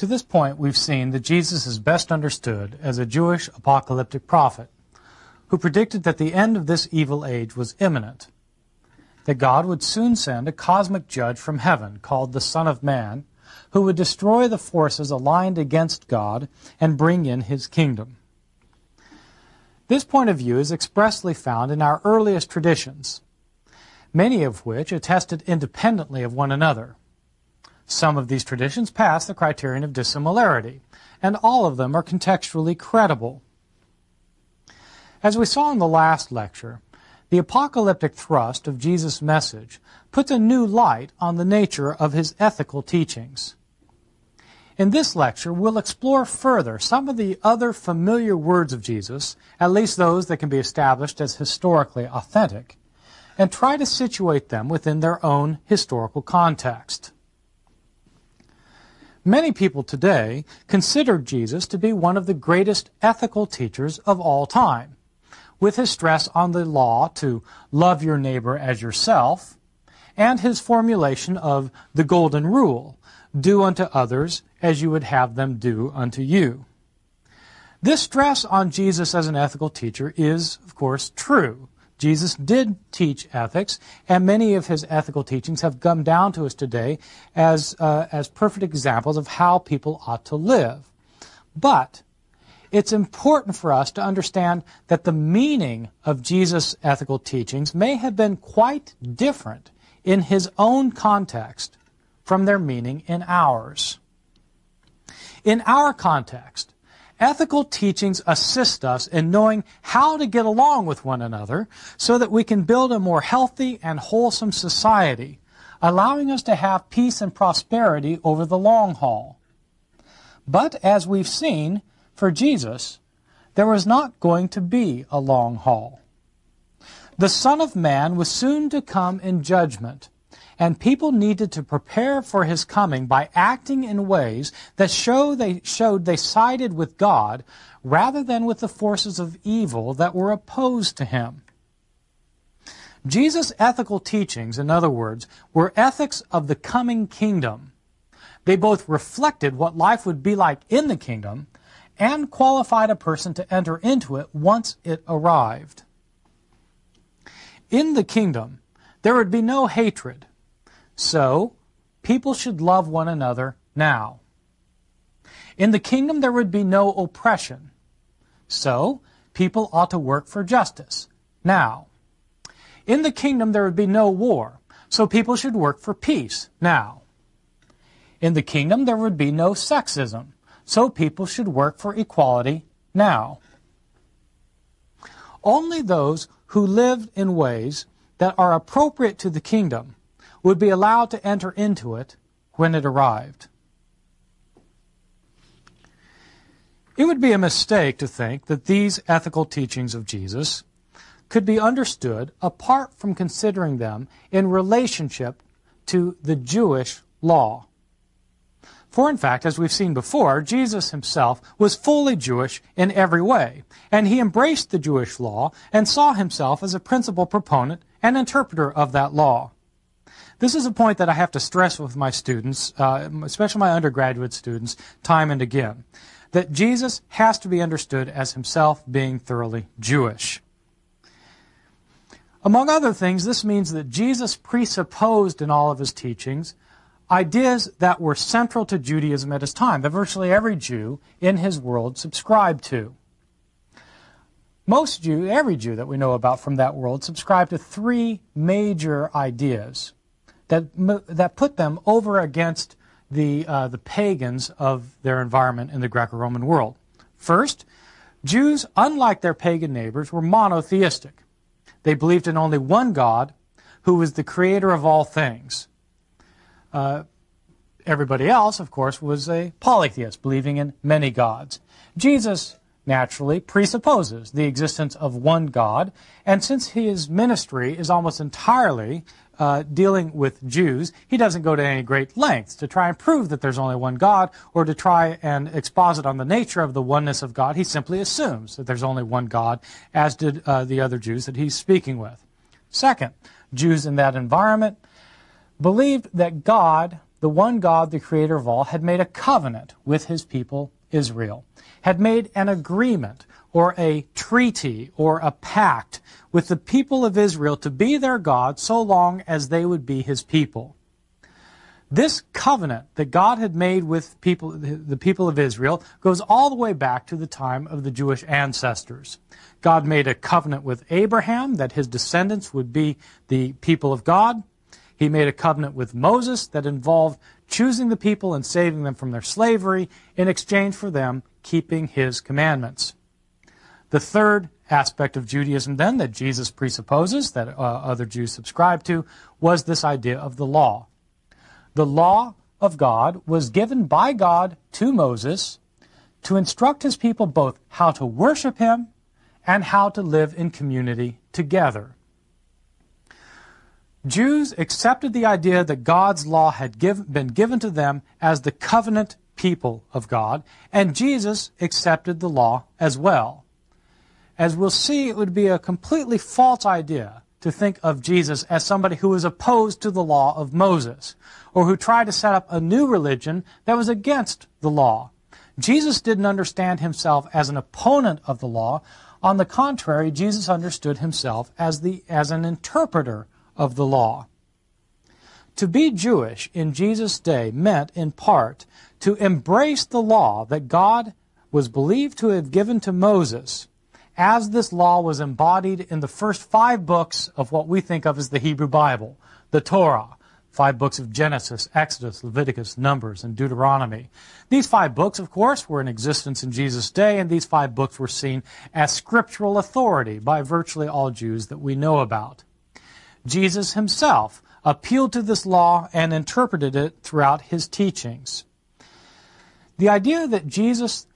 To this point, we've seen that Jesus is best understood as a Jewish apocalyptic prophet who predicted that the end of this evil age was imminent, that God would soon send a cosmic judge from heaven called the Son of Man, who would destroy the forces aligned against God and bring in his kingdom. This point of view is expressly found in our earliest traditions, many of which attested independently of one another. Some of these traditions pass the criterion of dissimilarity, and all of them are contextually credible. As we saw in the last lecture, the apocalyptic thrust of Jesus' message puts a new light on the nature of his ethical teachings. In this lecture, we'll explore further some of the other familiar words of Jesus, at least those that can be established as historically authentic, and try to situate them within their own historical context. Many people today consider Jesus to be one of the greatest ethical teachers of all time, with his stress on the law to love your neighbor as yourself, and his formulation of the golden rule, do unto others as you would have them do unto you. This stress on Jesus as an ethical teacher is, of course, true. Jesus did teach ethics, and many of his ethical teachings have come down to us today as, uh, as perfect examples of how people ought to live. But it's important for us to understand that the meaning of Jesus' ethical teachings may have been quite different in his own context from their meaning in ours. In our context, Ethical teachings assist us in knowing how to get along with one another so that we can build a more healthy and wholesome society, allowing us to have peace and prosperity over the long haul. But as we've seen, for Jesus, there was not going to be a long haul. The Son of Man was soon to come in judgment and people needed to prepare for his coming by acting in ways that show they showed they sided with God rather than with the forces of evil that were opposed to him. Jesus' ethical teachings, in other words, were ethics of the coming kingdom. They both reflected what life would be like in the kingdom and qualified a person to enter into it once it arrived. In the kingdom, there would be no hatred, so, people should love one another now. In the kingdom, there would be no oppression. So, people ought to work for justice now. In the kingdom, there would be no war. So, people should work for peace now. In the kingdom, there would be no sexism. So, people should work for equality now. Only those who lived in ways that are appropriate to the kingdom would be allowed to enter into it when it arrived. It would be a mistake to think that these ethical teachings of Jesus could be understood apart from considering them in relationship to the Jewish law. For in fact, as we've seen before, Jesus himself was fully Jewish in every way, and he embraced the Jewish law and saw himself as a principal proponent and interpreter of that law. This is a point that I have to stress with my students, uh, especially my undergraduate students, time and again, that Jesus has to be understood as himself being thoroughly Jewish. Among other things, this means that Jesus presupposed in all of his teachings ideas that were central to Judaism at his time, that virtually every Jew in his world subscribed to. Most Jew, every Jew that we know about from that world, subscribed to three major ideas that, that put them over against the, uh, the pagans of their environment in the Greco Roman world. First, Jews, unlike their pagan neighbors, were monotheistic. They believed in only one God who was the creator of all things. Uh, everybody else, of course, was a polytheist, believing in many gods. Jesus naturally presupposes the existence of one God, and since his ministry is almost entirely uh, dealing with Jews, he doesn't go to any great lengths to try and prove that there's only one God or to try and exposit on the nature of the oneness of God. He simply assumes that there's only one God, as did uh, the other Jews that he's speaking with. Second, Jews in that environment believed that God the one God, the creator of all, had made a covenant with his people Israel, had made an agreement or a treaty or a pact with the people of Israel to be their God so long as they would be his people. This covenant that God had made with people, the people of Israel goes all the way back to the time of the Jewish ancestors. God made a covenant with Abraham that his descendants would be the people of God. He made a covenant with Moses that involved choosing the people and saving them from their slavery in exchange for them keeping his commandments. The third aspect of Judaism, then, that Jesus presupposes, that uh, other Jews subscribe to, was this idea of the law. The law of God was given by God to Moses to instruct his people both how to worship him and how to live in community together. Jews accepted the idea that God's law had give, been given to them as the covenant people of God, and Jesus accepted the law as well. As we'll see, it would be a completely false idea to think of Jesus as somebody who was opposed to the law of Moses, or who tried to set up a new religion that was against the law. Jesus didn't understand himself as an opponent of the law. On the contrary, Jesus understood himself as, the, as an interpreter of the law. To be Jewish in Jesus' day meant, in part, to embrace the law that God was believed to have given to Moses as this law was embodied in the first five books of what we think of as the Hebrew Bible, the Torah, five books of Genesis, Exodus, Leviticus, Numbers, and Deuteronomy. These five books, of course, were in existence in Jesus' day, and these five books were seen as scriptural authority by virtually all Jews that we know about. Jesus himself appealed to this law and interpreted it throughout his teachings. The idea that Jesus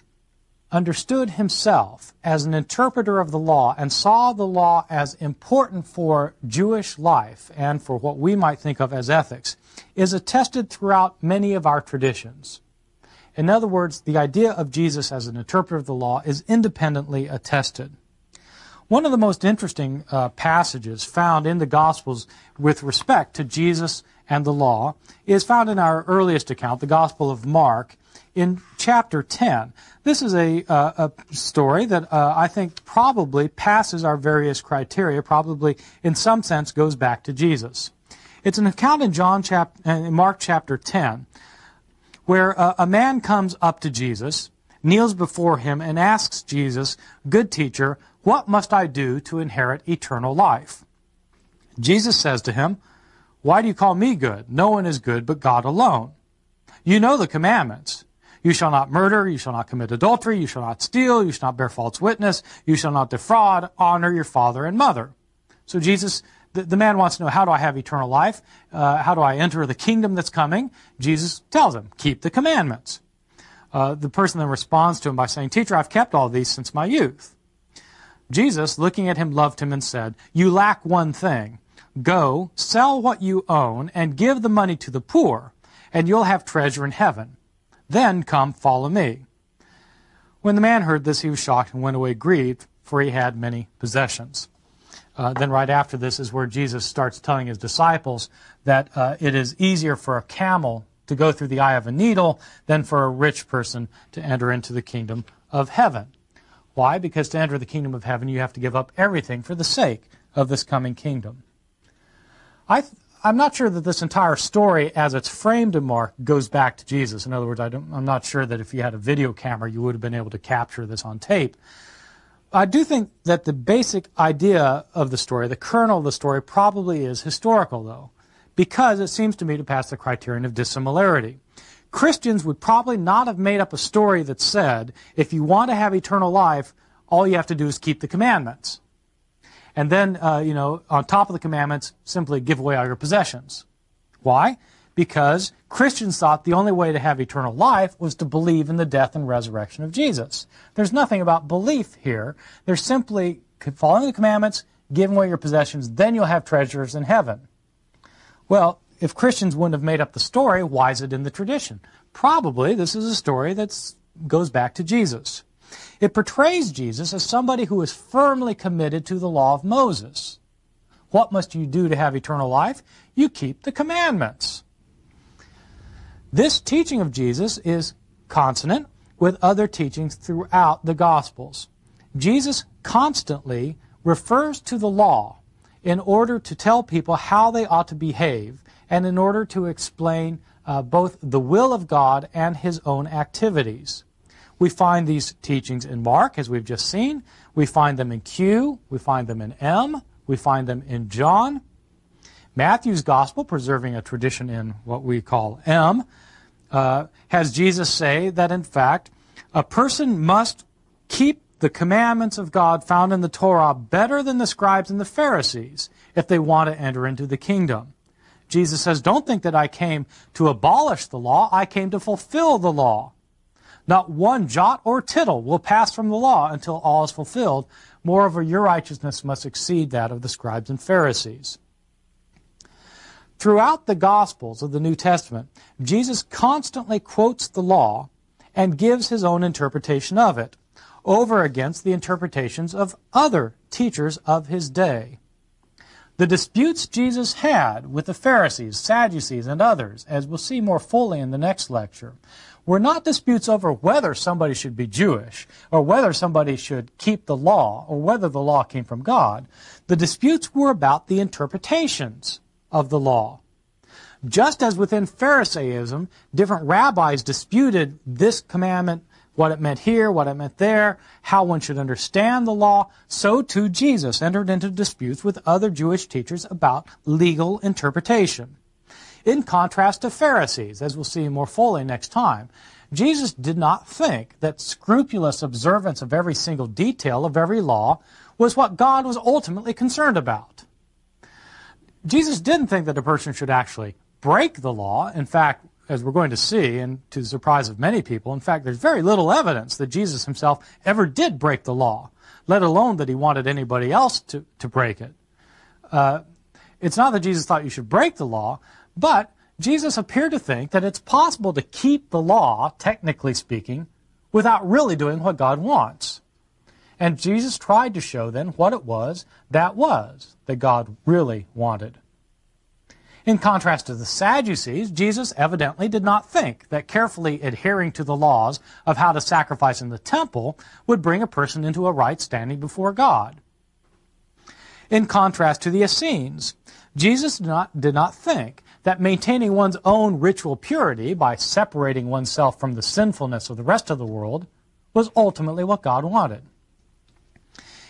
understood himself as an interpreter of the law and saw the law as important for Jewish life and for what we might think of as ethics is attested throughout many of our traditions. In other words, the idea of Jesus as an interpreter of the law is independently attested. One of the most interesting uh, passages found in the Gospels with respect to Jesus and the law is found in our earliest account, the Gospel of Mark, in chapter 10. This is a, uh, a story that uh, I think probably passes our various criteria, probably in some sense goes back to Jesus. It's an account in John chap- in Mark chapter 10 where uh, a man comes up to Jesus, kneels before him, and asks Jesus, Good teacher, what must I do to inherit eternal life? Jesus says to him, Why do you call me good? No one is good but God alone. You know the commandments. You shall not murder, you shall not commit adultery, you shall not steal, you shall not bear false witness, you shall not defraud, honor your father and mother. So Jesus, the, the man wants to know, how do I have eternal life? Uh, how do I enter the kingdom that's coming? Jesus tells him, keep the commandments. Uh, the person then responds to him by saying, Teacher, I've kept all these since my youth. Jesus, looking at him, loved him and said, You lack one thing. Go, sell what you own, and give the money to the poor, and you'll have treasure in heaven. Then come, follow me. When the man heard this, he was shocked and went away grieved, for he had many possessions. Uh, then, right after this, is where Jesus starts telling his disciples that uh, it is easier for a camel to go through the eye of a needle than for a rich person to enter into the kingdom of heaven. Why? Because to enter the kingdom of heaven, you have to give up everything for the sake of this coming kingdom. I, am not sure that this entire story, as it's framed in Mark, goes back to Jesus. In other words, I am not sure that if you had a video camera, you would have been able to capture this on tape. I do think that the basic idea of the story, the kernel of the story, probably is historical, though, because it seems to me to pass the criterion of dissimilarity. Christians would probably not have made up a story that said, if you want to have eternal life, all you have to do is keep the commandments. And then, uh, you know, on top of the commandments, simply give away all your possessions. Why? Because Christians thought the only way to have eternal life was to believe in the death and resurrection of Jesus. There's nothing about belief here. There's simply following the commandments, giving away your possessions, then you'll have treasures in heaven. Well, if Christians wouldn't have made up the story, why is it in the tradition? Probably this is a story that goes back to Jesus. It portrays Jesus as somebody who is firmly committed to the law of Moses. What must you do to have eternal life? You keep the commandments. This teaching of Jesus is consonant with other teachings throughout the Gospels. Jesus constantly refers to the law in order to tell people how they ought to behave and in order to explain uh, both the will of God and his own activities. We find these teachings in Mark, as we've just seen. We find them in Q. We find them in M. We find them in John. Matthew's gospel, preserving a tradition in what we call M, uh, has Jesus say that, in fact, a person must keep the commandments of God found in the Torah better than the scribes and the Pharisees if they want to enter into the kingdom. Jesus says, Don't think that I came to abolish the law, I came to fulfill the law. Not one jot or tittle will pass from the law until all is fulfilled. Moreover, your righteousness must exceed that of the scribes and Pharisees. Throughout the Gospels of the New Testament, Jesus constantly quotes the law and gives his own interpretation of it, over against the interpretations of other teachers of his day. The disputes Jesus had with the Pharisees, Sadducees, and others, as we'll see more fully in the next lecture, were not disputes over whether somebody should be Jewish, or whether somebody should keep the law, or whether the law came from God. The disputes were about the interpretations of the law. Just as within Pharisaism, different rabbis disputed this commandment, what it meant here, what it meant there, how one should understand the law, so too Jesus entered into disputes with other Jewish teachers about legal interpretation. In contrast to Pharisees, as we'll see more fully next time, Jesus did not think that scrupulous observance of every single detail of every law was what God was ultimately concerned about. Jesus didn't think that a person should actually break the law. In fact, as we're going to see, and to the surprise of many people, in fact, there's very little evidence that Jesus himself ever did break the law, let alone that he wanted anybody else to, to break it. Uh, it's not that Jesus thought you should break the law, but Jesus appeared to think that it's possible to keep the law, technically speaking, without really doing what God wants. And Jesus tried to show then what it was that was that God really wanted. In contrast to the Sadducees, Jesus evidently did not think that carefully adhering to the laws of how to sacrifice in the temple would bring a person into a right standing before God. In contrast to the Essenes, Jesus did not, did not think that maintaining one's own ritual purity by separating oneself from the sinfulness of the rest of the world was ultimately what God wanted.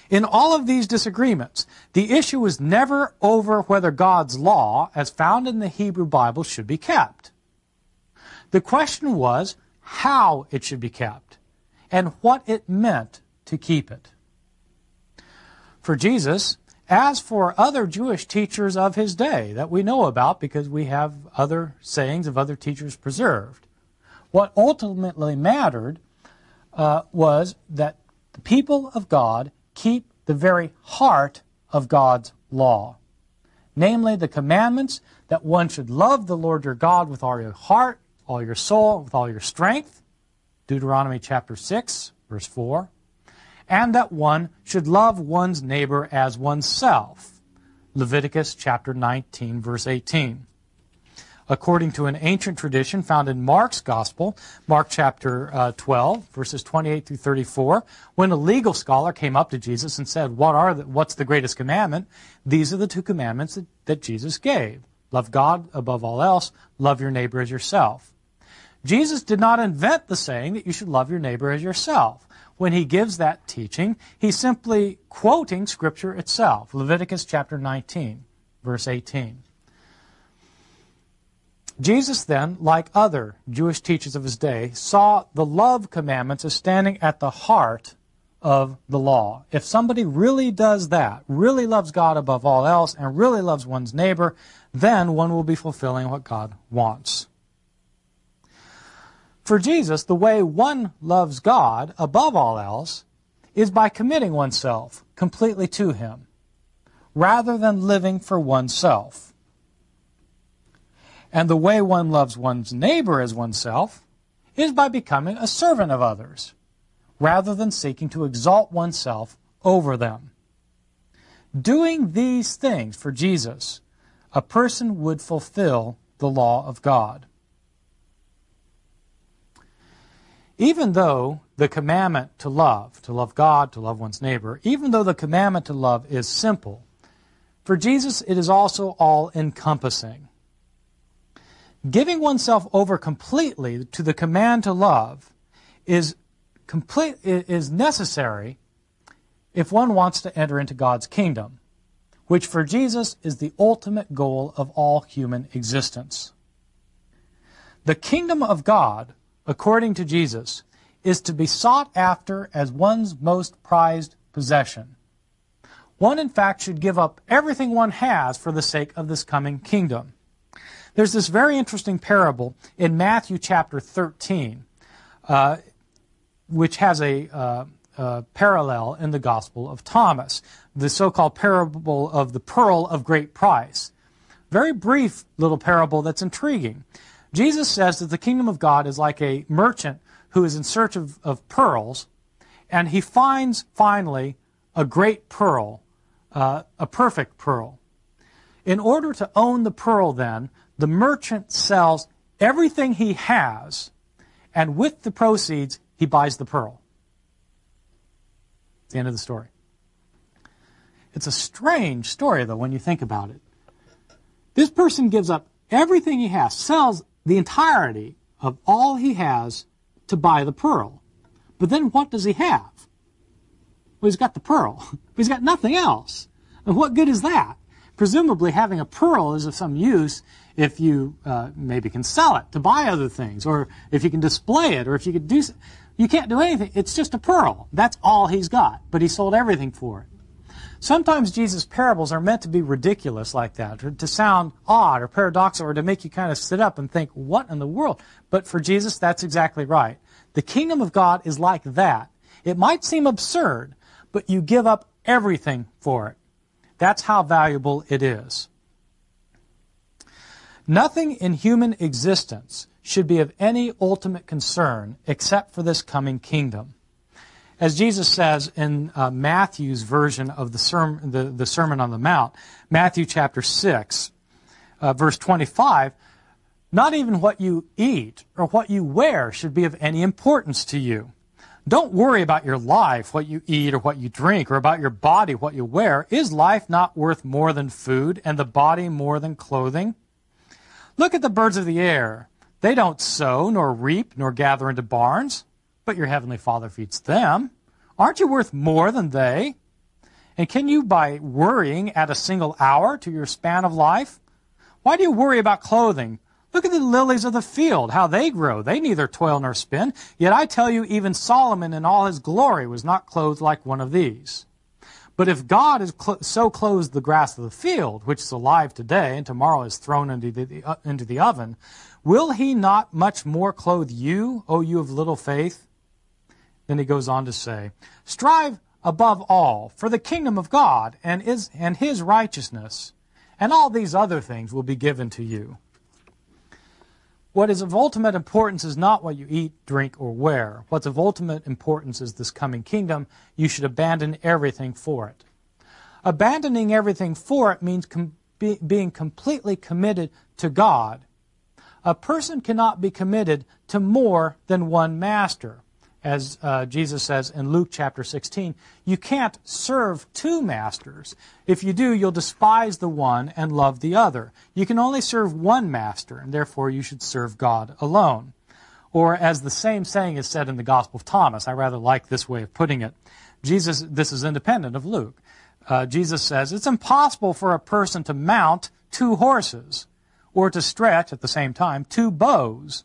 In all of these disagreements, the issue was never over whether God's law, as found in the Hebrew Bible, should be kept. The question was how it should be kept and what it meant to keep it. For Jesus, as for other Jewish teachers of his day that we know about because we have other sayings of other teachers preserved, what ultimately mattered uh, was that the people of God keep the very heart of God's law, namely the commandments that one should love the Lord your God with all your heart, all your soul, with all your strength, Deuteronomy chapter 6, verse 4, and that one should love one's neighbor as oneself. Leviticus chapter 19, verse 18. According to an ancient tradition found in Mark's Gospel, Mark chapter uh, 12, verses 28 through 34, when a legal scholar came up to Jesus and said, what are the, What's the greatest commandment? These are the two commandments that, that Jesus gave. Love God above all else, love your neighbor as yourself. Jesus did not invent the saying that you should love your neighbor as yourself when he gives that teaching, he's simply quoting Scripture itself. Leviticus chapter 19, verse 18. Jesus then, like other Jewish teachers of his day, saw the love commandments as standing at the heart of the law. If somebody really does that, really loves God above all else, and really loves one's neighbor, then one will be fulfilling what God wants. For Jesus, the way one loves God above all else is by committing oneself completely to Him, rather than living for oneself. And the way one loves one's neighbor as oneself is by becoming a servant of others, rather than seeking to exalt oneself over them. Doing these things for Jesus, a person would fulfill the law of God. Even though the commandment to love, to love God, to love one's neighbor, even though the commandment to love is simple, for Jesus it is also all encompassing. Giving oneself over completely to the command to love is complete is necessary if one wants to enter into God's kingdom, which for Jesus is the ultimate goal of all human existence. The kingdom of God according to Jesus, is to be sought after as one's most prized possession. One, in fact, should give up everything one has for the sake of this coming kingdom. There's this very interesting parable in Matthew chapter 13, uh, which has a uh, uh, parallel in the Gospel of Thomas, the so called parable of the pearl of great price. Very brief little parable that's intriguing. Jesus says that the kingdom of God is like a merchant who is in search of, of pearls, and he finds finally a great pearl, uh, a perfect pearl. In order to own the pearl, then, the merchant sells everything he has, and with the proceeds, he buys the pearl. It's the end of the story. It's a strange story, though, when you think about it. This person gives up everything he has, sells the entirety of all he has to buy the pearl. But then what does he have? Well, he's got the pearl. he's got nothing else. And what good is that? Presumably, having a pearl is of some use if you uh, maybe can sell it to buy other things, or if you can display it, or if you could do. You can't do anything. It's just a pearl. That's all he's got. But he sold everything for it. Sometimes Jesus' parables are meant to be ridiculous like that, or to sound odd or paradoxical, or to make you kind of sit up and think, what in the world? But for Jesus, that's exactly right. The kingdom of God is like that. It might seem absurd, but you give up everything for it. That's how valuable it is. Nothing in human existence should be of any ultimate concern except for this coming kingdom. As Jesus says in uh, Matthew's version of the, sermon, the, the Sermon on the Mount, Matthew chapter 6, uh, verse 25, not even what you eat or what you wear should be of any importance to you. Don't worry about your life, what you eat or what you drink, or about your body, what you wear. Is life not worth more than food, and the body more than clothing? Look at the birds of the air. They don't sow, nor reap, nor gather into barns but your heavenly Father feeds them. Aren't you worth more than they? And can you, by worrying, add a single hour to your span of life? Why do you worry about clothing? Look at the lilies of the field, how they grow. They neither toil nor spin. Yet I tell you, even Solomon in all his glory was not clothed like one of these. But if God has cl- so clothed the grass of the field, which is alive today and tomorrow is thrown into the, uh, into the oven, will he not much more clothe you, O you of little faith? Then he goes on to say, Strive above all for the kingdom of God and, and his righteousness, and all these other things will be given to you. What is of ultimate importance is not what you eat, drink, or wear. What's of ultimate importance is this coming kingdom. You should abandon everything for it. Abandoning everything for it means com- be, being completely committed to God. A person cannot be committed to more than one master as uh, Jesus says in Luke chapter 16, you can't serve two masters. If you do, you'll despise the one and love the other. You can only serve one master, and therefore you should serve God alone. Or as the same saying is said in the Gospel of Thomas, I rather like this way of putting it. Jesus, this is independent of Luke. Uh, Jesus says, it's impossible for a person to mount two horses or to stretch at the same time two bows.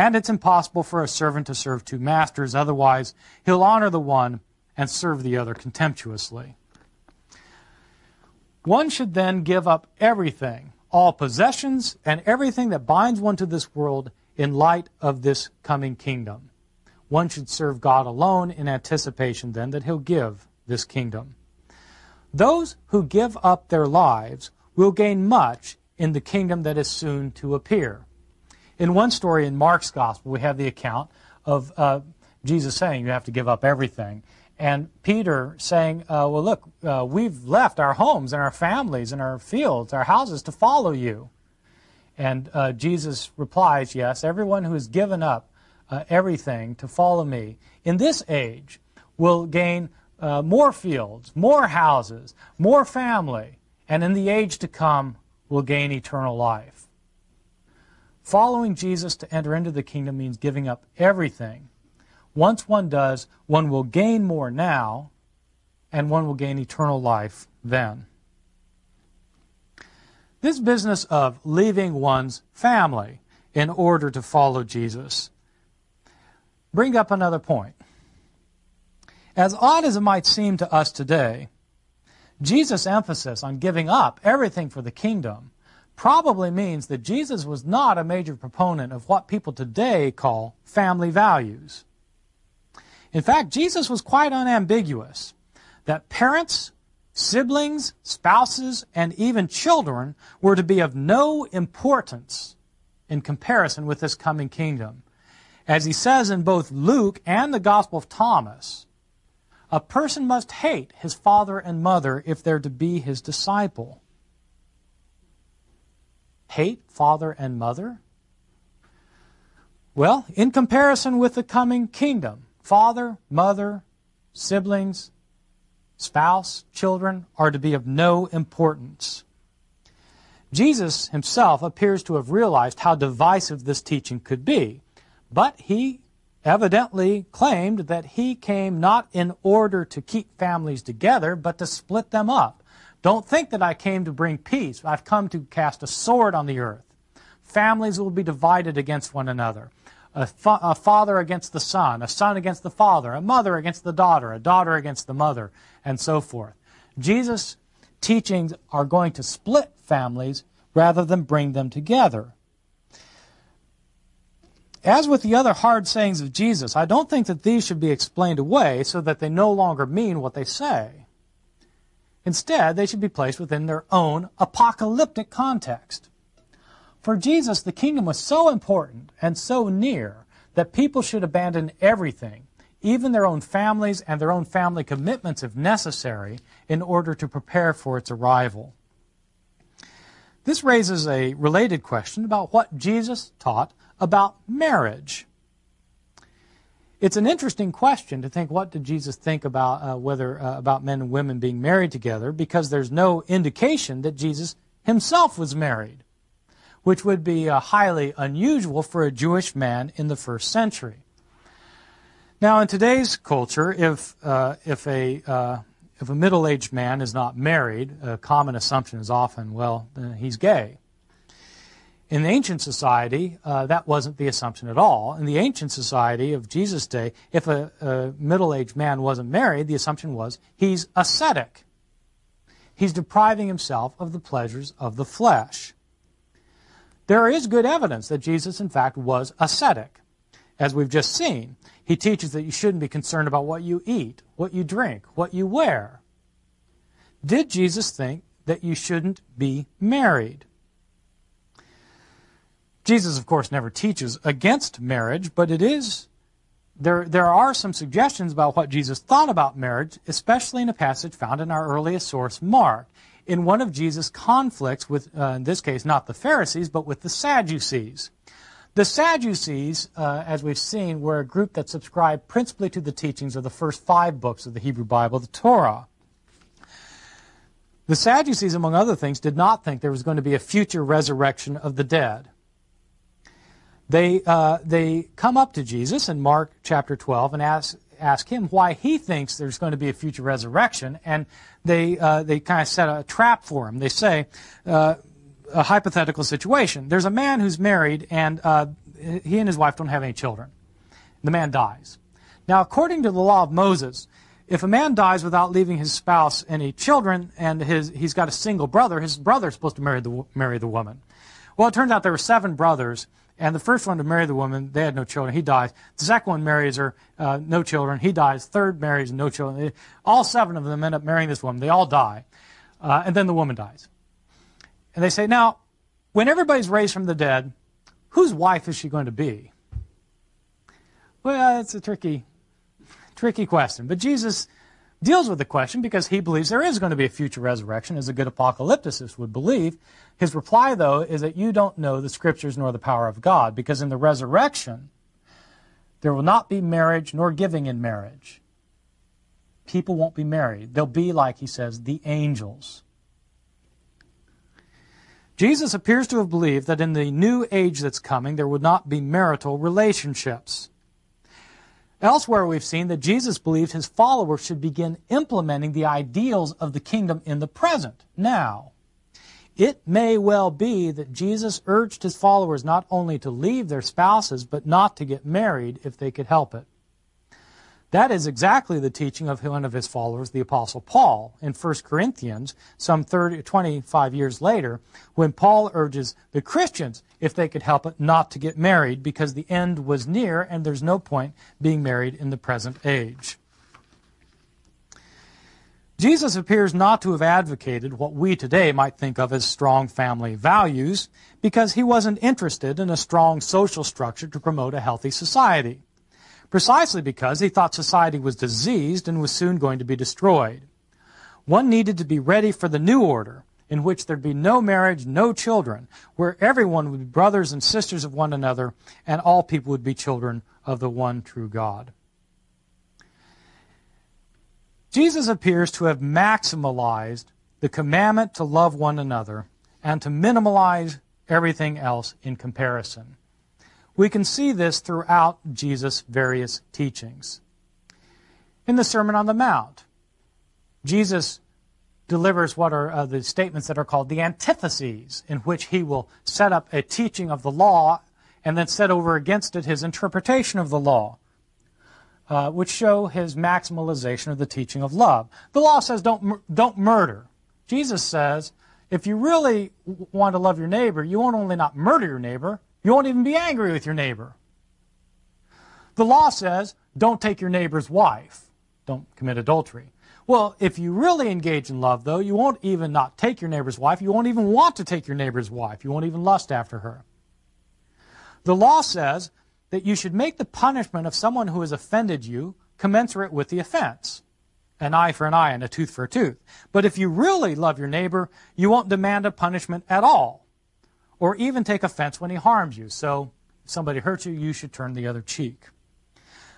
And it's impossible for a servant to serve two masters, otherwise, he'll honor the one and serve the other contemptuously. One should then give up everything, all possessions, and everything that binds one to this world in light of this coming kingdom. One should serve God alone in anticipation then that he'll give this kingdom. Those who give up their lives will gain much in the kingdom that is soon to appear. In one story in Mark's gospel, we have the account of uh, Jesus saying you have to give up everything. And Peter saying, uh, Well, look, uh, we've left our homes and our families and our fields, our houses to follow you. And uh, Jesus replies, Yes, everyone who has given up uh, everything to follow me in this age will gain uh, more fields, more houses, more family, and in the age to come will gain eternal life. Following Jesus to enter into the kingdom means giving up everything. Once one does, one will gain more now, and one will gain eternal life then. This business of leaving one's family in order to follow Jesus bring up another point. As odd as it might seem to us today, Jesus' emphasis on giving up everything for the kingdom probably means that Jesus was not a major proponent of what people today call family values. In fact, Jesus was quite unambiguous that parents, siblings, spouses, and even children were to be of no importance in comparison with this coming kingdom. As he says in both Luke and the Gospel of Thomas, a person must hate his father and mother if they're to be his disciple. Hate father and mother? Well, in comparison with the coming kingdom, father, mother, siblings, spouse, children are to be of no importance. Jesus himself appears to have realized how divisive this teaching could be, but he evidently claimed that he came not in order to keep families together, but to split them up. Don't think that I came to bring peace. I've come to cast a sword on the earth. Families will be divided against one another. A, fa- a, father against the son, a son against the father, a mother against the daughter, a daughter against the mother, and so forth. Jesus' teachings are going to split families rather than bring them together. As with the other hard sayings of Jesus, I don't think that these should be explained away so that they no longer mean what they say. Instead, they should be placed within their own apocalyptic context. For Jesus, the kingdom was so important and so near that people should abandon everything, even their own families and their own family commitments if necessary, in order to prepare for its arrival. This raises a related question about what Jesus taught about marriage. It's an interesting question to think what did Jesus think about uh, whether uh, about men and women being married together because there's no indication that Jesus himself was married, which would be uh, highly unusual for a Jewish man in the first century. Now, in today's culture, if uh, if a uh, if a middle-aged man is not married, a common assumption is often, well, he's gay. In the ancient society, uh, that wasn't the assumption at all. In the ancient society of Jesus' day, if a, a middle aged man wasn't married, the assumption was he's ascetic. He's depriving himself of the pleasures of the flesh. There is good evidence that Jesus, in fact, was ascetic. As we've just seen, he teaches that you shouldn't be concerned about what you eat, what you drink, what you wear. Did Jesus think that you shouldn't be married? Jesus, of course, never teaches against marriage, but it is there, there are some suggestions about what Jesus thought about marriage, especially in a passage found in our earliest source, Mark, in one of Jesus' conflicts with, uh, in this case, not the Pharisees, but with the Sadducees. The Sadducees, uh, as we've seen, were a group that subscribed principally to the teachings of the first five books of the Hebrew Bible, the Torah. The Sadducees, among other things, did not think there was going to be a future resurrection of the dead they, uh, they come up to Jesus in Mark chapter 12 and ask, ask him why he thinks there's going to be a future resurrection, and they, uh, they kind of set a trap for him. They say, uh, a hypothetical situation. There's a man who's married, and uh, he and his wife don't have any children. The man dies. Now, according to the law of Moses, if a man dies without leaving his spouse any children, and his, he's got a single brother, his brother's supposed to marry the, marry the woman. Well, it turns out there were seven brothers, and the first one to marry the woman, they had no children. He dies. The second one marries her, uh, no children. He dies. Third marries, no children. All seven of them end up marrying this woman. They all die. Uh, and then the woman dies. And they say, now, when everybody's raised from the dead, whose wife is she going to be? Well, it's a tricky, tricky question. But Jesus deals with the question because he believes there is going to be a future resurrection, as a good apocalypticist would believe. His reply, though, is that you don't know the scriptures nor the power of God, because in the resurrection, There will not be marriage nor giving in marriage. People won't be married. They'll be, like he says, the angels. Jesus appears to have believed that in the new age that's coming, there would not be marital relationships. Elsewhere, we've seen that Jesus believed his followers should begin implementing the ideals of the kingdom in the present, now. It may well be that Jesus urged his followers not only to leave their spouses, but not to get married if they could help it. That is exactly the teaching of one of his followers, the Apostle Paul, in 1 Corinthians, some 30, 25 years later, when Paul urges the Christians, if they could help it, not to get married because the end was near and there's no point being married in the present age. Jesus appears not to have advocated what we today might think of as strong family values because he wasn't interested in a strong social structure to promote a healthy society precisely because he thought society was diseased and was soon going to be destroyed. One needed to be ready for the new order, in which there'd be no marriage, no children, where everyone would be brothers and sisters of one another, and all people would be children of the one true God. Jesus appears to have maximalized the commandment to love one another and to minimalize everything else in comparison. We can see this throughout Jesus' various teachings. In the Sermon on the Mount, Jesus delivers what are uh, the statements that are called the antitheses, in which he will set up a teaching of the law and then set over against it his interpretation of the law, uh, which show his maximalization of the teaching of love. The law says don't, don't murder. Jesus says if you really want to love your neighbor, you won't only not murder your neighbor, you won't even be angry with your neighbor. The law says don't take your neighbor's wife. Don't commit adultery. Well, if you really engage in love, though, you won't even not take your neighbor's wife. You won't even want to take your neighbor's wife. You won't even lust after her. The law says that you should make the punishment of someone who has offended you commensurate with the offense. An eye for an eye and a tooth for a tooth. But if you really love your neighbor, you won't demand a punishment at all or even take offense when he harms you. So if somebody hurts you, you should turn the other cheek.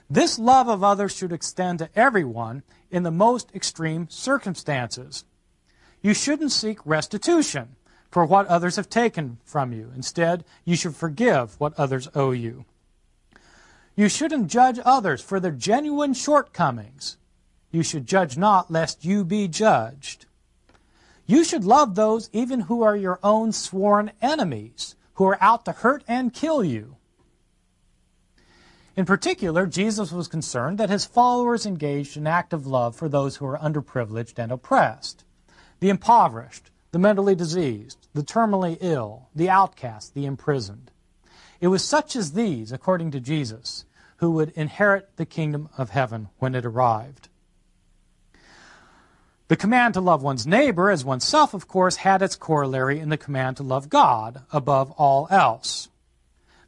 This love of others should extend to everyone in the most extreme circumstances. You shouldn't seek restitution for what others have taken from you. Instead, you should forgive what others owe you. You shouldn't judge others for their genuine shortcomings. You should judge not, lest you be judged. You should love those even who are your own sworn enemies, who are out to hurt and kill you. In particular, Jesus was concerned that his followers engaged in active love for those who are underprivileged and oppressed, the impoverished, the mentally diseased, the terminally ill, the outcast, the imprisoned. It was such as these, according to Jesus, who would inherit the kingdom of heaven when it arrived. The command to love one's neighbor as oneself, of course, had its corollary in the command to love God above all else.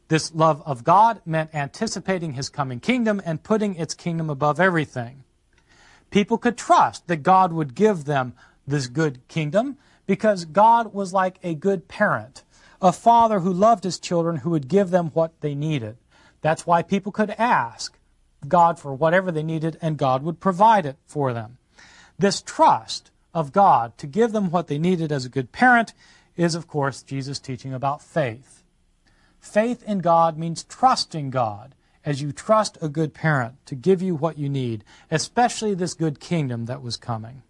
This love of God meant anticipating his coming kingdom and putting its kingdom above everything. People could trust that God would give them this good kingdom because God was like a good parent, a father who loved his children who would give them what they needed. That's why people could ask God for whatever they needed and God would provide it for them. This trust of God to give them what they needed as a good parent is, of course, Jesus' teaching about faith. Faith in God means trusting God as you trust a good parent to give you what you need, especially this good kingdom that was coming.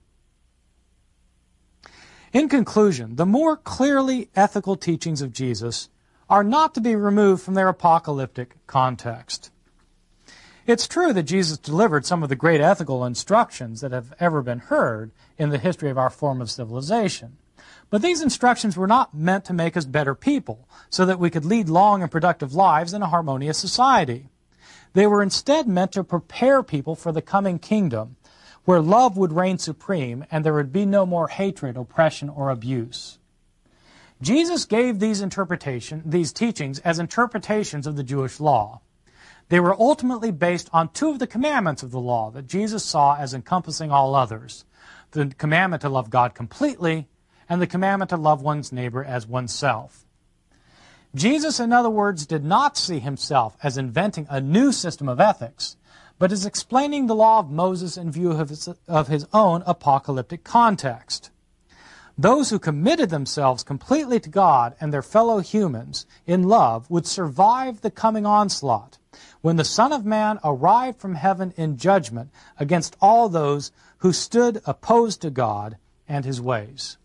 In conclusion, the more clearly ethical teachings of Jesus are not to be removed from their apocalyptic context. It's true that Jesus delivered some of the great ethical instructions that have ever been heard in the history of our form of civilization. But these instructions were not meant to make us better people, so that we could lead long and productive lives in a harmonious society. They were instead meant to prepare people for the coming kingdom, where love would reign supreme and there would be no more hatred, oppression, or abuse. Jesus gave these interpretation, these teachings as interpretations of the Jewish law. They were ultimately based on two of the commandments of the law that Jesus saw as encompassing all others the commandment to love God completely and the commandment to love one's neighbor as oneself. Jesus, in other words, did not see himself as inventing a new system of ethics, but as explaining the law of Moses in view of his, of his own apocalyptic context. Those who committed themselves completely to God and their fellow humans in love would survive the coming onslaught when the Son of Man arrived from heaven in judgment against all those who stood opposed to God and his ways.